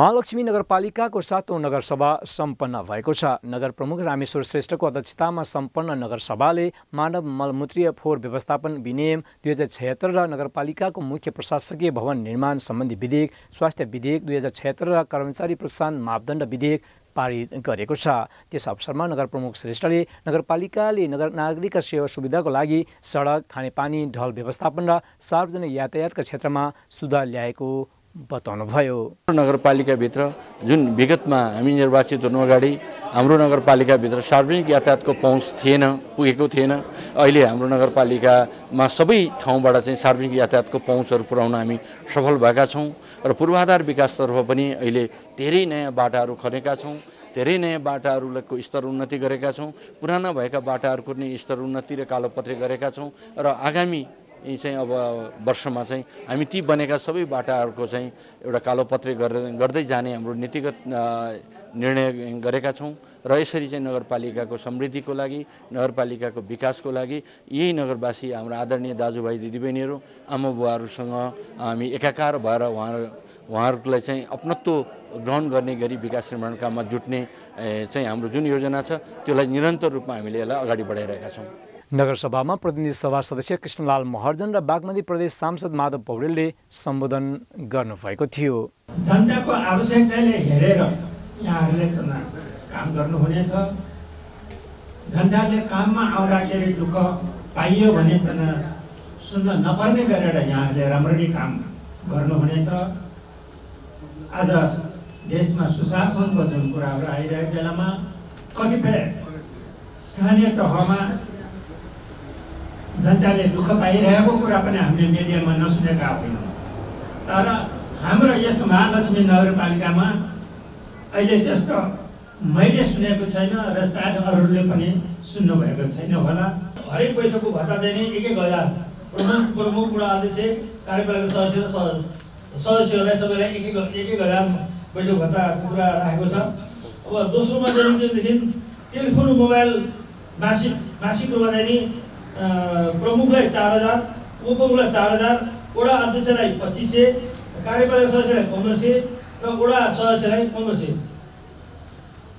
महालक्ष्मी नगरपालिकाको सातौँ नगरसभा सम्पन्न भएको छ। नगर प्रमुख रामेश्वर श्रेष्ठको अध्यक्षतामा सम्पन्न नगरसभाले मानव मलमूत्रीय फोहोर व्यवस्थापन विनियम दुई हजार छयत्तर र नगरपालिकाको मुख्य प्रशासकीय भवन निर्माण सम्बन्धी विधेयक स्वास्थ्य विधेयक दुई हजार छयत्तर र कर्मचारी प्रोत्साहन मापदण्ड विधेयक पारित गरेको छ। त्यस अवसरमा नगर प्रमुख श्रेष्ठले नगरपालिकाले नगर नागरिकका सेवा सुविधाको लागि सडक खानेपानी ढल व्यवस्थापन र सार्वजनिक यातायातका क्षेत्रमा सुधार ल्याएको बताउनुभयो। नगरपालिकाभित्र जुन विगतमा हामी निर्वाचित हुनु अगाडि हाम्रो नगरपालिकाभित्र सार्वजनिक यातायातको पहुँच थिएन पुगेको थिएन। अहिले हाम्रो नगरपालिकामा सबै ठाउँबाट चाहिँ सार्वजनिक यातायातको पहुँचहरू पुर्याउन हामी सफल भएका छौँ र पूर्वाधार विकासतर्फ पनि अहिले धेरै नयाँ बाटाहरू खनेका छौँ धेरै नयाँ बाटाहरूको स्तर उन्नति गरेका छौँ पुराना भएका बाटाहरूको पनि स्तर उन्नति र कालोपत्रे गरेका छौँ र आगामी यी चाहिँ अब वर्षमा चाहिँ हामी ती बनेका सबै बाटाहरूको चाहिँ एउटा कालोपत्रे गरेर गर्दै जाने हाम्रो नीतिगत निर्णय गरेका छौँ। र यसरी चाहिँ नगरपालिकाको समृद्धिको लागि नगरपालिकाको विकासको लागि यही नगरवासी हाम्रो आदरणीय दाजुभाइ दिदीबहिनीहरू आमा बुवाहरूसँग हामी एकाकार भएर उहाँहरू उहाँहरूलाई चाहिँ अपनत्व ग्रहण गर्ने गरी विकास निर्माण काममा जुट्ने चाहिँ हाम्रो जुन योजना छ त्यसलाई निरन्तर रूपमा हामीले यसलाई अगाडि बढाइरहेका छौँ। नगरसभामा प्रतिनिधि सभा सदस्य कृष्णलाल महर्जन र बागमती प्रदेश सांसद माधव पौडेलले सम्बोधन गर्नुभएको थियो। जनताको आवश्यकताले हेरेर यहाँहरूले काम गर्नुहुनेछ। जनताले काममा आउँदाखेरि दुःख पाइयो भने सुन्न नपर्ने गरेर यहाँहरूले राम्ररी काम गर्नुहुनेछ। आज देशमा सुशासनको जुन कुराहरू आइरहेको बेलामा कतिपय स्थानीय तहमा जनताले दुःख पाइरहेको कुरा पनि हामीले मिडियामा नसुनेका होइनौँ। तर हाम्रो यस महालक्ष्मी नगरपालिकामा अहिले त्यस्तो मैले सुनेको छैन र सायद अरूले पनि सुन्नुभएको छैन होला। हरेक पैसाको भत्ता दिने एक एक हजार प्रमुख प्रमुख बुढा अध्यक्ष कार्यपालिका सदस्य सदस्यहरूलाई सबैलाई एक एक एक एक हजार बैठक भत्ताको कुरा राखेको छ। अब दोस्रोमा चाहिँ टेलिफोन मोबाइल मासिक मासिक रूपमा चाहिँ प्रमुखलाई चार हजार उपप्रमुखलाई चार हजार वडा अध्यक्षलाई पच्चिस सय कार्यपालिका सदस्यलाई पन्ध्र सय र वडा सदस्यलाई पन्ध्र सय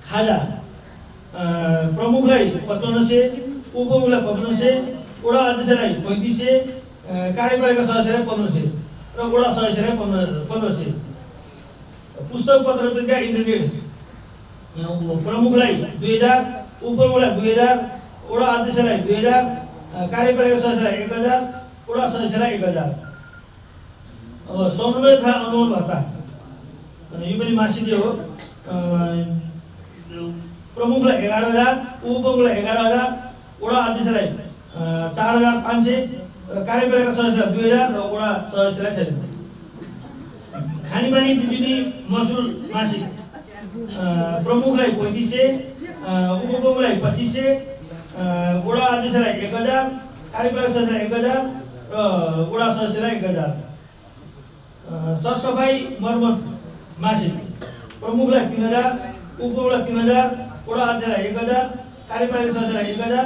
खाजा प्रमुखलाई पचपन्न सय उपप्रमुखलाई पचपन्न सय वडा अध्यक्षलाई पैँतिस सय कार्यपालिका सदस्यलाई पन्ध्र सय र वडा सदस्यलाई पन्ध्र पन्ध्र सय पुस्तक पत्र पत्रिका इन्टरनेट प्रमुखलाई दुई हजार उपप्रमुखलाई दुई हजार वडा अध्यक्षलाई दुई हजार कार्यपालिका सदस्यलाई एक हजार वडा सदस्यलाई एक हजार। अब समन्वय तथा अनुमोदन भत्ता। यो पनि मासिक हो। प्रमुखलाई एघार हजार उपप्रमुखलाई एघार हजार वडा अध्यक्षलाई चार हजार पाँच सय कार्यपालिका सदस्यलाई दुई हजार र वडा सदस्यलाई छैन। खानेपानी बिजुली महसुल मासिक। प्रमुखलाई पैँतिस सय उपप्रमुखलाई पच्चिस सय वडा अध्यक्षलाई एक हजार कार्यपालिका सदस्यलाई एक हजार र वडा सदस्यलाई एक हजार। सरसफाइ मर्मत मासिक प्रमुखलाई तिन हजार उपप्रमुखलाई तिन हजार वडा अध्यक्षलाई एक हजार कार्यपालिका सदस्यलाई एक हजार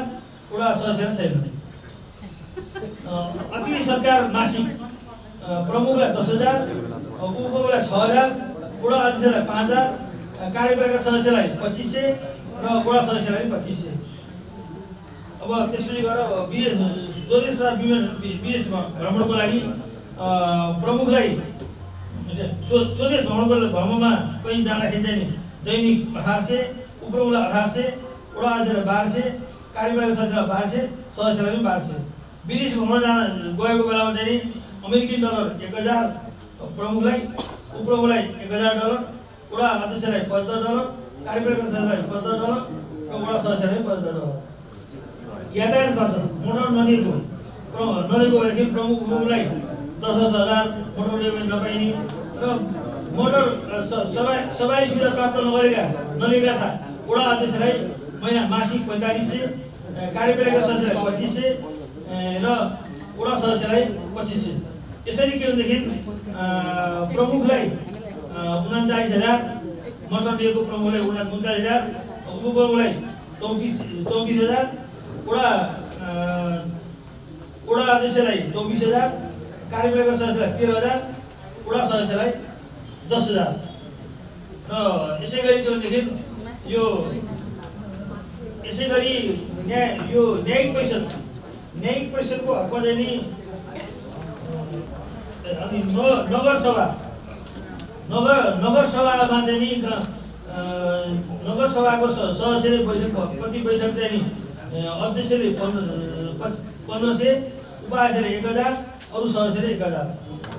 वडा सदस्यलाई छैन। अति सरकार मासिक प्रमुखलाई दस हजार उपप्रमुखलाई छ हजार वडा अध्यक्षलाई पाँच हजार कार्यपालिका सदस्यलाई पच्चिस सय र वडा सदस्यलाई पच्चिस सय। अब त्यसपछि गएर विदेश स्वदेश र विदेश भ्रमणको लागि प्रमुखलाई स्वदेश भ्रमणको भ्रमणमा कहीँ जाँदाखेरि चाहिँ दैनिक अठार सय उपप्रमुखलाई अठार सय वडा अध्यक्षलाई बाह्र सय कार्यपालिका सदस्यलाई बाह्र सय सदस्यलाई पनि बाह्र सय। विदेश भ्रमण जान गएको बेलामा चाहिँ अमेरिकन डलर एक हजार प्रमुखलाई उपप्रमुखलाई एक हजार डलर वडा अध्यक्षलाई पचहत्तर डलर कार्यपालिका सदस्यलाई पचहत्तर डलर र वडा सदस्यलाई पचहत्तर डलर। यातायात खर्च मोटर नलिएको नलिएको भएदेखि प्रमुख प्रमुखलाई दस दस हजार मोटर पेमेन्ट नपाइने र मोटर सवाई सवारी सुविधा प्राप्त नगरेका नलिएका वडा अध्यक्षलाई महिना मासिक पैँतालिस सय कार्यपालिका सदस्यलाई पच्चिस सय र वडा सदस्यलाई पच्चिस सय। यसरी के भनेदेखि प्रमुखलाई उन्चालिस हजार मोटर लिएको प्रमुखलाई उना उन्चालिस हजार उपप्रमुखलाई चौतिस चौतिस हजार वडा वडा अध्यक्षलाई चौबिस हजार कार्यपालिका सदस्यलाई तेह्र हजार वडा सदस्यलाई दस हजार। र यसै गरी भनेदेखि यो यसै गरी न्याय यो न्यायिक परिषद न्यायिक परिषदको हकमा चाहिँ नि अनि नगरसभा नगर नगरसभामा चाहिँ नि नगरसभाको सदस्यले बैठक प्रति बैठक चाहिँ नि अध्यक्षले पन्ध्र पन्ध्र सय उपाध्यक्षले एक हजार अरू सदस्यले एक हजार।